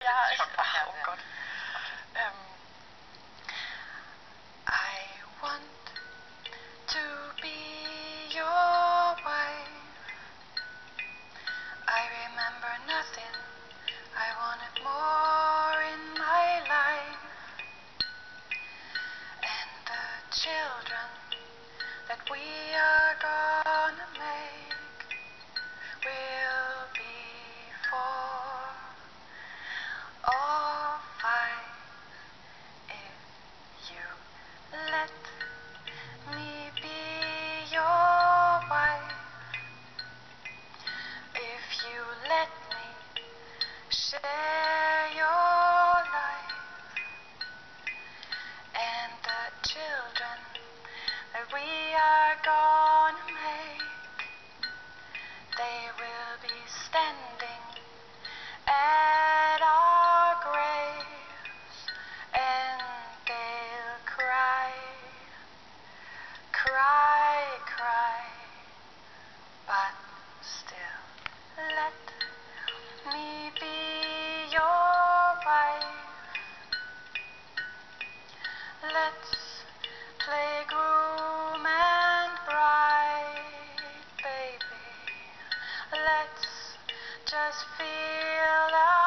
Yeah, oh God. Um, ähm, I want to be your wife. I remember nothing. I wanted more in my life. And the children that we are gonna make. let me be your wife. If you let me share your life and the children that we are going. be your wife. Let's play groom and bride, baby. Let's just feel our.